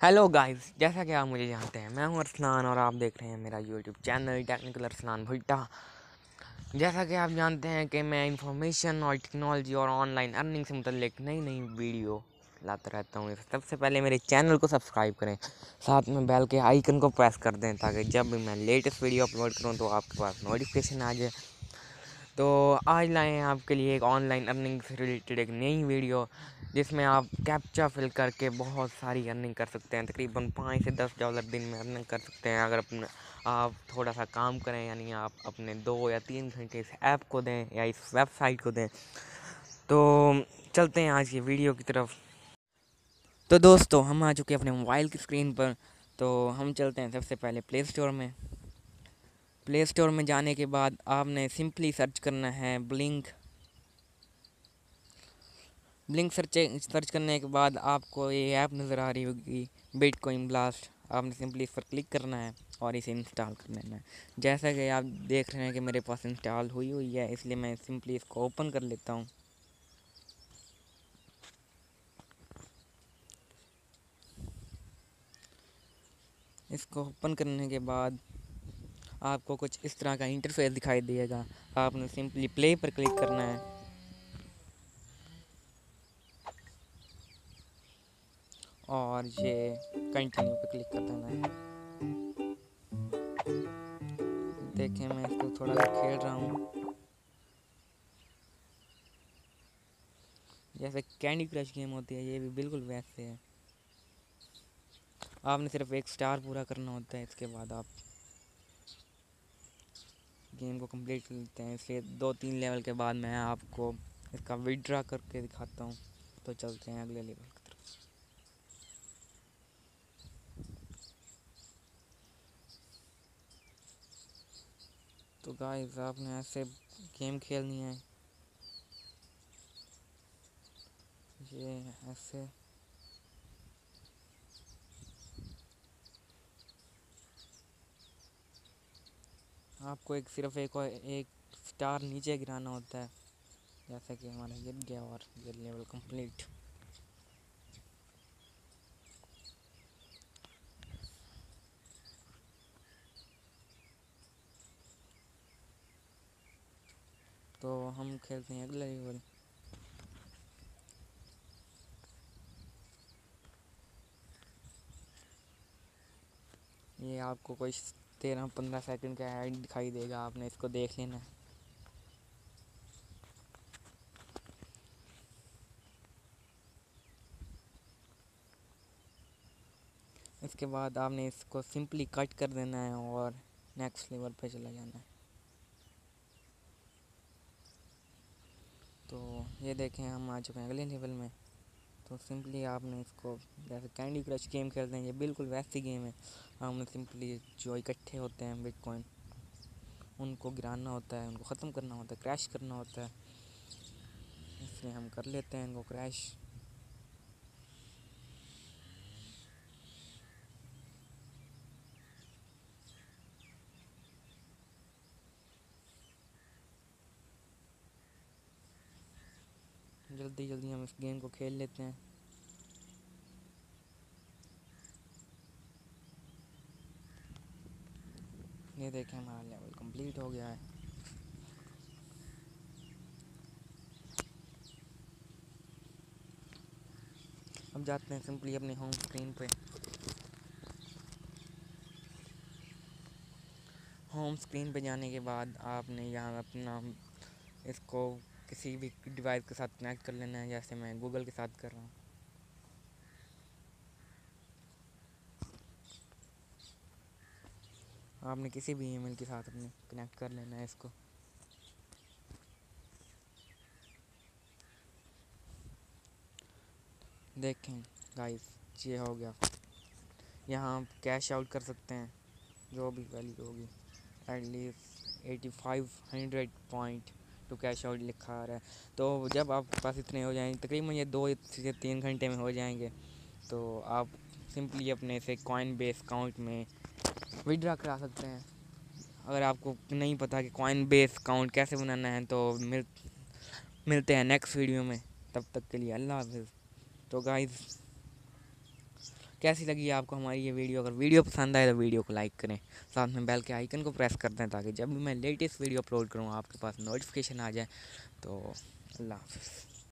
Hello guys जैसा कि आप मुझे जानते हैं, मैं हूँ अरसलान और आप देख रहे हैं मेरा यूट्यूब चैनल टेक्निकल अरसलान भुट्टा। जैसा कि आप जानते हैं कि मैं इंफॉर्मेशन और टेक्नोलॉजी और ऑनलाइन अर्निंग से मुतलिक नई नई वीडियो लाता रहता हूँ। सबसे पहले मेरे चैनल को सब्सक्राइब करें। साथ में बेल के आइकन को प्रेस कर दें ताकि जब भी मैं लेटेस्ट वीडियो अपलोड करूँ तो आपके पास नोटिफिकेशन आ जाए। तो आज लाए हैं आपके लिए एक ऑनलाइन अर्निंग से रिलेटेड एक नई वीडियो जिसमें आप कैप्चा फिल करके बहुत सारी अर्निंग कर सकते हैं। तकरीबन पाँच से दस डॉलर दिन में अर्निंग कर सकते हैं। अगर अपने, आप थोड़ा सा काम करें, यानी आप अपने दो या तीन घंटे इस ऐप को दें या इस वेबसाइट को दें। तो चलते हैं आज की वीडियो की तरफ़। तो दोस्तों, हम आ चुके हैं अपने मोबाइल की स्क्रीन पर। तो हम चलते हैं सबसे पहले प्ले स्टोर में। प्ले स्टोर में जाने के बाद आपने सिंपली सर्च करना है ब्लिंक। ब्लिंक सर्च सर्च करने के बाद आपको ये ऐप नज़र आ रही होगी बिट कोइन ब्लास्ट आपने सिंपली इस पर क्लिक करना है और इसे इंस्टॉल कर लेना है। जैसा कि आप देख रहे हैं कि मेरे पास इंस्टॉल हुई हुई है, इसलिए मैं सिंपली इसको ओपन कर लेता हूँ। इसको ओपन करने के बाद आपको कुछ इस तरह का इंटरफेस दिखाई देगा। आपने सिंपली प्ले पर क्लिक करना है। और ये कंटिन्यू पर क्लिक कर देना है। देखें मैं इसको थोड़ा सा खेल रहा हूँ। जैसे कैंडी क्रश गेम होती है, ये भी बिल्कुल वैसे है। आपने सिर्फ़ एक स्टार पूरा करना होता है, इसके बाद आप गेम को कंप्लीट कर लेते हैं, इसलिए दो तीन लेवल के बाद मैं आपको इसका विड्रा करके दिखाता हूँ। तो चलते हैं अगले लेवल की तरफ़। तो गाइस आपने ऐसे गेम खेलनी है। ये ऐसे आपको एक सिर्फ़ एक और एक स्टार नीचे गिराना होता है। जैसा कि हमारा गिर गया और ये लेवल कंप्लीट तो हम खेलते हैं अगला लेवल ये आपको कोई तेरह पंद्रह सेकंड का ऐड दिखाई देगा, आपने इसको देख लेना इसके बाद आपने इसको सिंपली कट कर देना है और नेक्स्ट लेवल पे चला जाना है। तो ये देखें, हम आ चुके हैं अगले लेवल में। तो सिंपली आपने इसको जैसे कैंडी क्रश गेम खेलते हैं, ये बिल्कुल वैसी गेम है। हमने सिंपली जो इकट्ठे होते हैं बिटकॉइन उनको गिराना होता है, उनको ख़त्म करना होता है क्रैश करना होता है। इसलिए हम कर लेते हैं इनको क्रैश जल्दी जल्दी हम इस गेम को खेल लेते हैं। ये देखें, हमारा लेवल कंप्लीट हो गया है। अब जाते हैं सिंपली अपने होम स्क्रीन पे। होम स्क्रीन पे जाने के बाद आपने यहाँ अपना इसको किसी भी डिवाइस के साथ कनेक्ट कर लेना है, जैसे मैं गूगल के साथ कर रहा हूँ। आपने किसी भी ईमेल के साथ अपने कनेक्ट कर लेना है इसको। देखें गाइस ये हो गया। यहाँ आप कैश आउट कर सकते हैं, जो भी वैल्यू होगी। At least eighty five hundred point two cash out लिखा आ रहा है? तो जब आपके पास इतने हो जाएँगे, तकरीबन ये दो से तीन घंटे में हो जाएँगे तो आप सिंपली अपने से कॉइन बेस अकाउंट में विड्रा करा सकते हैं। अगर आपको नहीं पता कि कॉइन बेस अकाउंट कैसे बनाना है तो मिल, मिलते हैं नेक्स्ट वीडियो में। तब तक के लिए अल्लाह हाफिज़। तो गाइस कैसी लगी आपको हमारी ये वीडियो? अगर वीडियो पसंद आए तो वीडियो को लाइक करें। साथ में बेल के आइकन को प्रेस कर दें ताकि जब भी मैं लेटेस्ट वीडियो अपलोड करूँ, आपके पास नोटिफिकेशन आ जाए। तो अल्लाह हाफ़